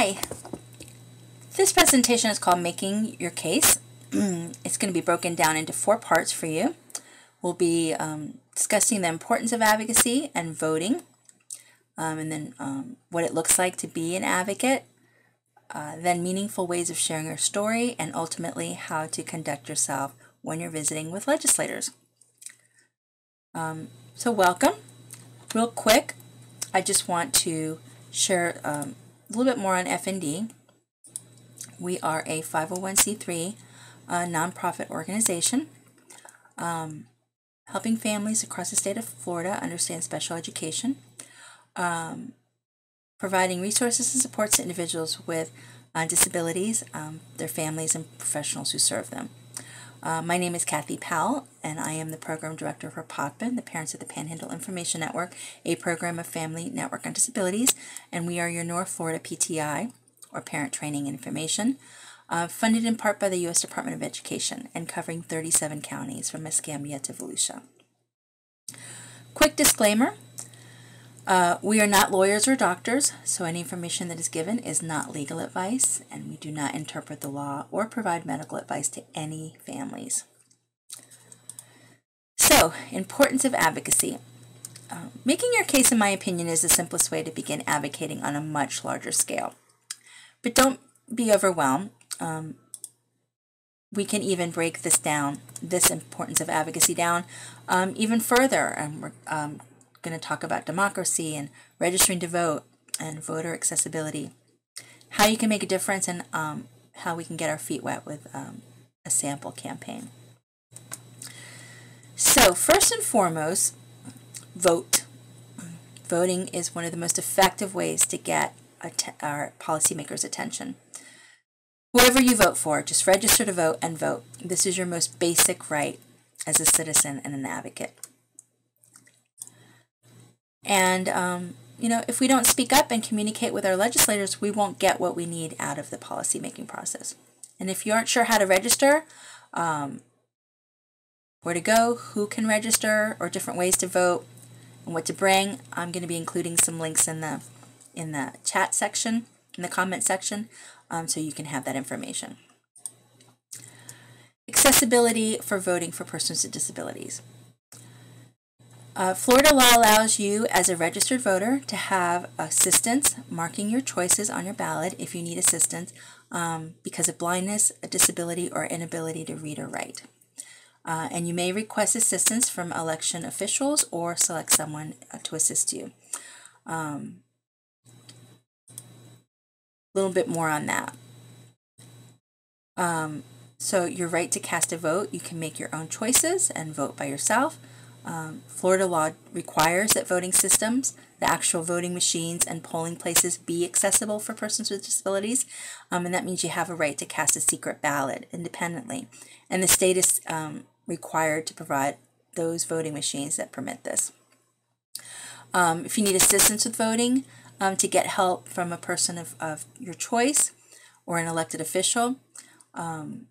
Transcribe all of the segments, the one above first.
Hi. This presentation is called Making Your Case. it's going to be broken down into four parts for you. We'll be um, discussing the importance of advocacy and voting, um, and then um, what it looks like to be an advocate, uh, then meaningful ways of sharing your story, and ultimately how to conduct yourself when you're visiting with legislators. Um, so welcome. Real quick, I just want to share um, a little bit more on FND. We are a 501c3 uh, nonprofit organization um, helping families across the state of Florida understand special education, um, providing resources and supports to individuals with uh, disabilities, um, their families, and professionals who serve them. Uh, my name is Kathy Powell, and I am the program director for POCPAN, the Parents of the Panhandle Information Network, a program of Family Network on Disabilities, and we are your North Florida PTI, or Parent Training Information, uh, funded in part by the U.S. Department of Education and covering 37 counties from Escambia to Volusia. Quick disclaimer uh, we are not lawyers or doctors, so any information that is given is not legal advice, and we do not interpret the law or provide medical advice to any families. So, importance of advocacy. Uh, making your case, in my opinion, is the simplest way to begin advocating on a much larger scale. But don't be overwhelmed. Um, we can even break this down, this importance of advocacy down, um, even further. Um, going to talk about democracy and registering to vote and voter accessibility, how you can make a difference, and um, how we can get our feet wet with um, a sample campaign. So, first and foremost, vote. Voting is one of the most effective ways to get our policymakers' attention. Whoever you vote for, just register to vote and vote. This is your most basic right as a citizen and an advocate. And, um, you know, if we don't speak up and communicate with our legislators, we won't get what we need out of the policymaking process. And if you aren't sure how to register, um, where to go, who can register, or different ways to vote, and what to bring, I'm going to be including some links in the in the chat section, in the comment section, um, so you can have that information. Accessibility for voting for persons with disabilities. Uh, Florida law allows you as a registered voter to have assistance marking your choices on your ballot if you need assistance um, because of blindness, a disability, or inability to read or write. Uh, and you may request assistance from election officials or select someone uh, to assist you. A um, little bit more on that. Um, so, your right to cast a vote, you can make your own choices and vote by yourself. Um, Florida law requires that voting systems, the actual voting machines, and polling places be accessible for persons with disabilities. Um, and that means you have a right to cast a secret ballot independently. And the state is um, required to provide those voting machines that permit this. Um, if you need assistance with voting, um, to get help from a person of, of your choice or an elected official, um,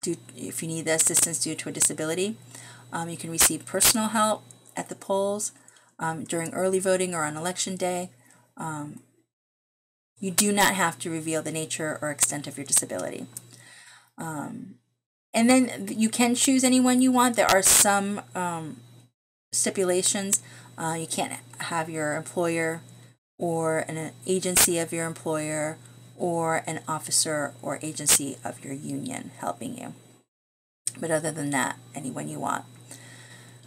due, if you need the assistance due to a disability, um, you can receive personal help at the polls um, during early voting or on election day. Um, you do not have to reveal the nature or extent of your disability. Um, and then you can choose anyone you want. There are some um, stipulations. Uh, you can't have your employer or an agency of your employer or an officer or agency of your union helping you. But other than that, anyone you want.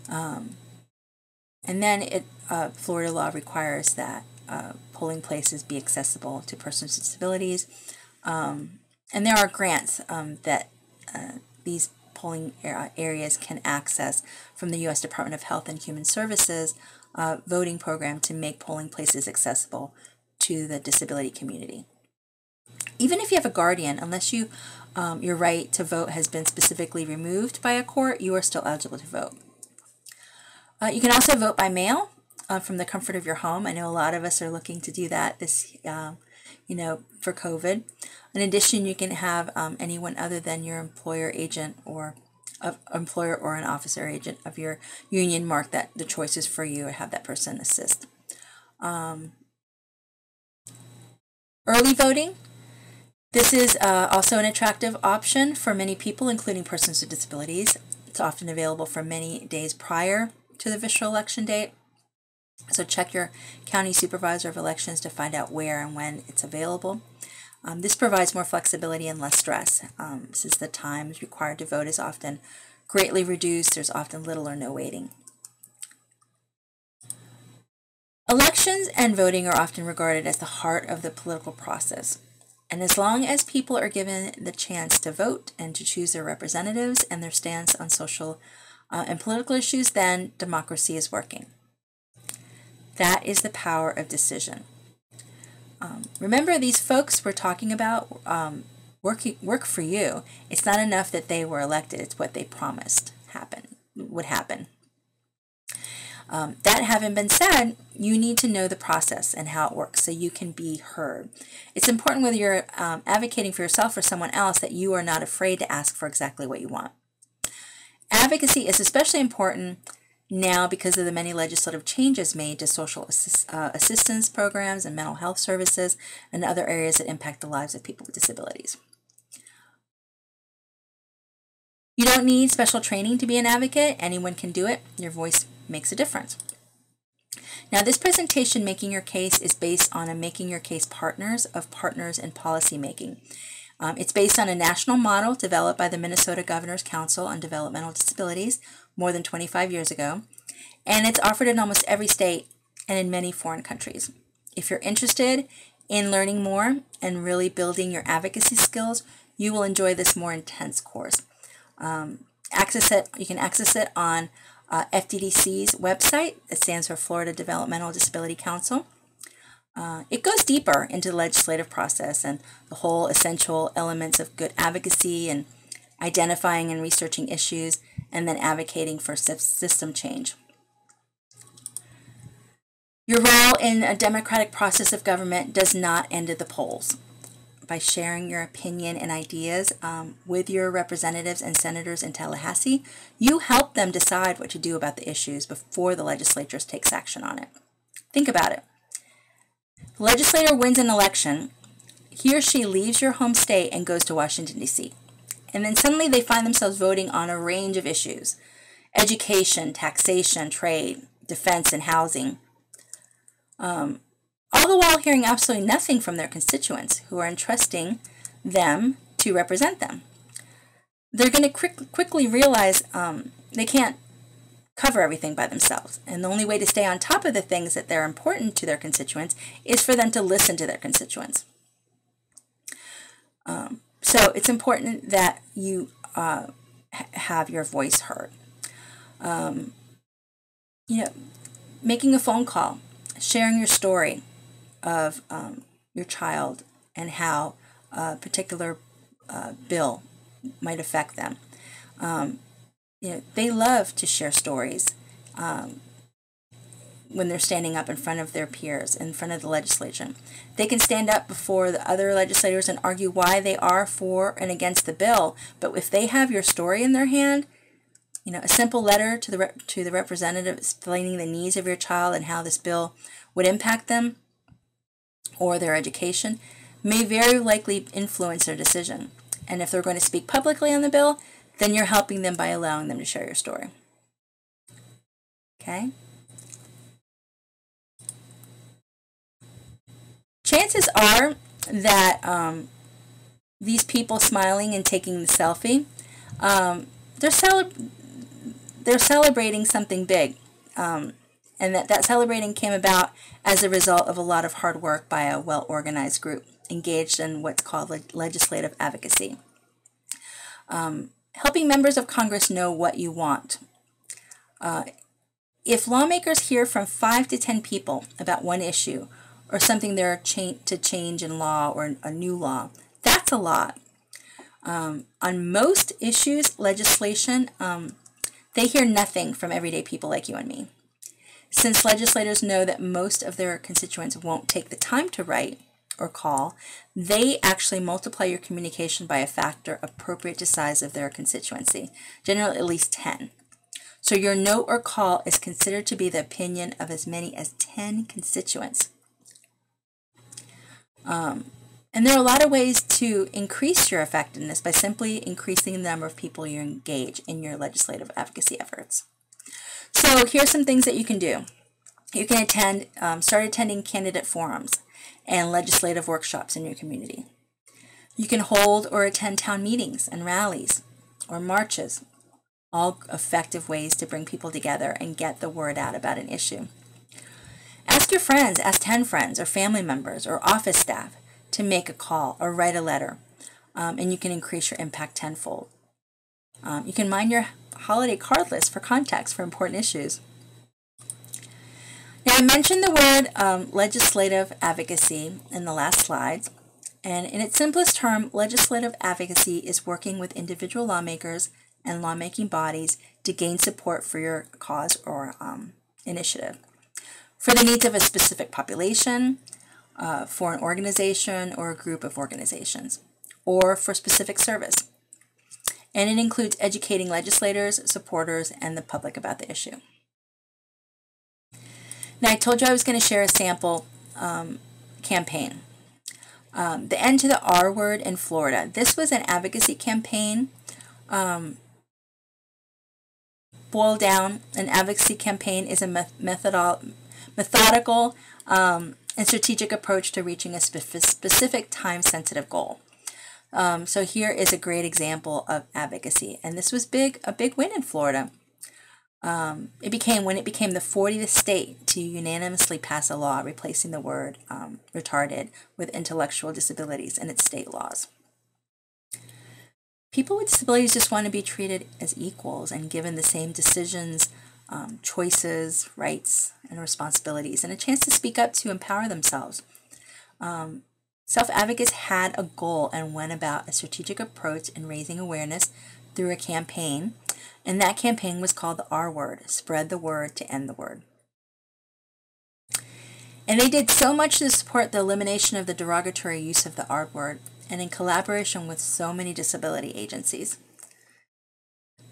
Um, and then it, uh, Florida law requires that uh, polling places be accessible to persons with disabilities. Um, and there are grants um, that uh, these polling areas can access from the U.S. Department of Health and Human Services uh, voting program to make polling places accessible to the disability community. Even if you have a guardian, unless you um, your right to vote has been specifically removed by a court, you are still eligible to vote. Uh, you can also vote by mail uh, from the comfort of your home. I know a lot of us are looking to do that this, uh, you know, for COVID. In addition, you can have um, anyone other than your employer agent or employer or an officer agent of your union mark that the choice is for you or have that person assist. Um, Early voting. This is uh, also an attractive option for many people, including persons with disabilities. It's often available for many days prior to the official election date. So check your county supervisor of elections to find out where and when it's available. Um, this provides more flexibility and less stress um, since the time required to vote is often greatly reduced. There's often little or no waiting. Elections and voting are often regarded as the heart of the political process. And as long as people are given the chance to vote and to choose their representatives and their stance on social uh, and political issues, then democracy is working. That is the power of decision. Um, remember, these folks we're talking about um, work, work for you. It's not enough that they were elected, it's what they promised happen would happen. Um, that having been said, you need to know the process and how it works so you can be heard. It's important whether you're um, advocating for yourself or someone else that you are not afraid to ask for exactly what you want. Advocacy is especially important now because of the many legislative changes made to social assist, uh, assistance programs and mental health services and other areas that impact the lives of people with disabilities. You don't need special training to be an advocate. Anyone can do it. Your voice makes a difference. Now, this presentation, Making Your Case, is based on a Making Your Case Partners of Partners in Policy Making. Um, it's based on a national model developed by the Minnesota Governor's Council on Developmental Disabilities more than 25 years ago, and it's offered in almost every state and in many foreign countries. If you're interested in learning more and really building your advocacy skills, you will enjoy this more intense course. Um, access it. You can access it on uh, FDDC's website. It stands for Florida Developmental Disability Council. Uh, it goes deeper into the legislative process and the whole essential elements of good advocacy and identifying and researching issues, and then advocating for system change. Your role in a democratic process of government does not end at the polls. By sharing your opinion and ideas um, with your representatives and senators in Tallahassee, you help them decide what to do about the issues before the legislature takes action on it. Think about it. The legislator wins an election, he or she leaves your home state and goes to Washington, D.C. And then suddenly they find themselves voting on a range of issues education, taxation, trade, defense, and housing. Um, all the while hearing absolutely nothing from their constituents who are entrusting them to represent them. They're going to quick, quickly realize um, they can't cover everything by themselves. And the only way to stay on top of the things that they're important to their constituents is for them to listen to their constituents. Um, so it's important that you uh, have your voice heard. Um, you know, making a phone call, sharing your story of um, your child and how a particular uh, bill might affect them. Um, you know, they love to share stories um, when they're standing up in front of their peers, in front of the legislation. They can stand up before the other legislators and argue why they are for and against the bill. But if they have your story in their hand, you know, a simple letter to the to the representative explaining the needs of your child and how this bill would impact them or their education may very likely influence their decision. And if they're going to speak publicly on the bill, then you're helping them by allowing them to share your story. Okay? Chances are that um, these people smiling and taking the selfie, um, they're, cele- they're celebrating something big. Um, and that, that celebrating came about as a result of a lot of hard work by a well organized group engaged in what's called le- legislative advocacy. Um, helping members of Congress know what you want. Uh, if lawmakers hear from five to ten people about one issue or something they're cha- to change in law or a new law, that's a lot. Um, on most issues, legislation, um, they hear nothing from everyday people like you and me. Since legislators know that most of their constituents won't take the time to write, or call, they actually multiply your communication by a factor appropriate to size of their constituency, generally at least 10. So your note or call is considered to be the opinion of as many as 10 constituents. Um, And there are a lot of ways to increase your effectiveness by simply increasing the number of people you engage in your legislative advocacy efforts. So here are some things that you can do. You can attend, um, start attending candidate forums and legislative workshops in your community. You can hold or attend town meetings and rallies or marches, all effective ways to bring people together and get the word out about an issue. Ask your friends, ask 10 friends or family members or office staff to make a call or write a letter, um, and you can increase your impact tenfold. Um, you can mine your holiday card list for contacts for important issues. I mentioned the word um, legislative advocacy in the last slides, and in its simplest term, legislative advocacy is working with individual lawmakers and lawmaking bodies to gain support for your cause or um, initiative. For the needs of a specific population, uh, for an organization or a group of organizations, or for specific service. And it includes educating legislators, supporters, and the public about the issue. Now, I told you I was going to share a sample um, campaign. Um, the End to the R word in Florida. This was an advocacy campaign. Um, boiled down, an advocacy campaign is a methodical um, and strategic approach to reaching a specific time-sensitive goal. Um, so here is a great example of advocacy, and this was big, a big win in Florida. Um, it became when it became the 40th state to unanimously pass a law replacing the word um, retarded with intellectual disabilities in its state laws. People with disabilities just want to be treated as equals and given the same decisions um, choices, rights, and responsibilities, and a chance to speak up to empower themselves. Um, Self advocates had a goal and went about a strategic approach in raising awareness through a campaign, and that campaign was called the R Word Spread the Word to End the Word. And they did so much to support the elimination of the derogatory use of the R word, and in collaboration with so many disability agencies.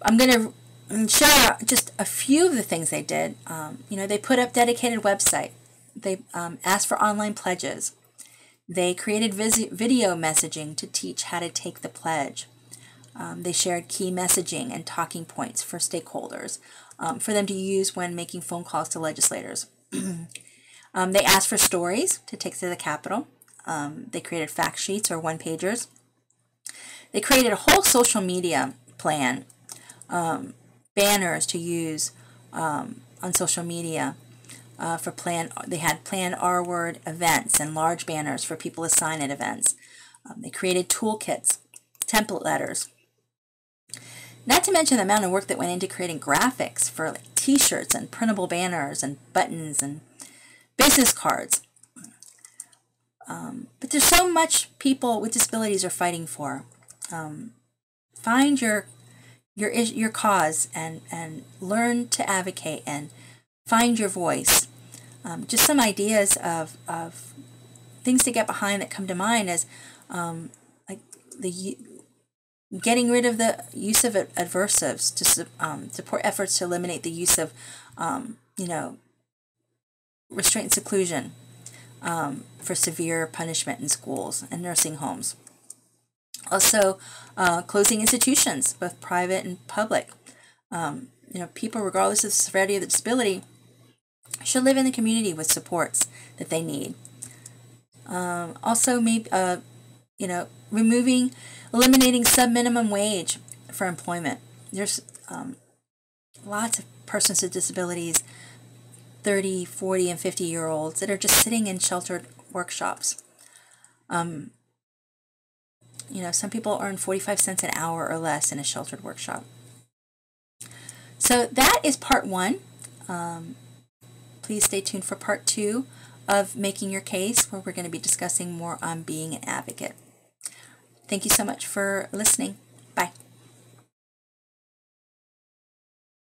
I'm going to share just a few of the things they did. Um, you know, they put up dedicated website. They um, asked for online pledges. They created video messaging to teach how to take the pledge. Um, they shared key messaging and talking points for stakeholders um, for them to use when making phone calls to legislators. Um, they asked for stories to take to the Capitol. Um, they created fact sheets or one pagers. They created a whole social media plan um, banners to use um, on social media uh, for plan. They had Plan R Word events and large banners for people to sign at events. They created toolkits, template letters. Not to mention the amount of work that went into creating graphics for like T-shirts and printable banners and buttons and business cards. Um, but there's so much people with disabilities are fighting for. Um, find your your your cause and and learn to advocate and find your voice. Um, just some ideas of of things to get behind that come to mind is um, like the getting rid of the use of aversives to um, support efforts to eliminate the use of um, you know restraint and seclusion um, for severe punishment in schools and nursing homes. Also, uh, closing institutions, both private and public. Um, you know, people, regardless of the severity of the disability, should live in the community with supports that they need. Um, also, maybe uh, you know, removing, eliminating sub-minimum wage for employment. There's um, lots of persons with disabilities, 30, 40, and 50 year olds that are just sitting in sheltered workshops. Um, you know, some people earn 45 cents an hour or less in a sheltered workshop. So that is part one. Um, please stay tuned for part two of Making Your Case, where we're going to be discussing more on being an advocate. Thank you so much for listening. Bye.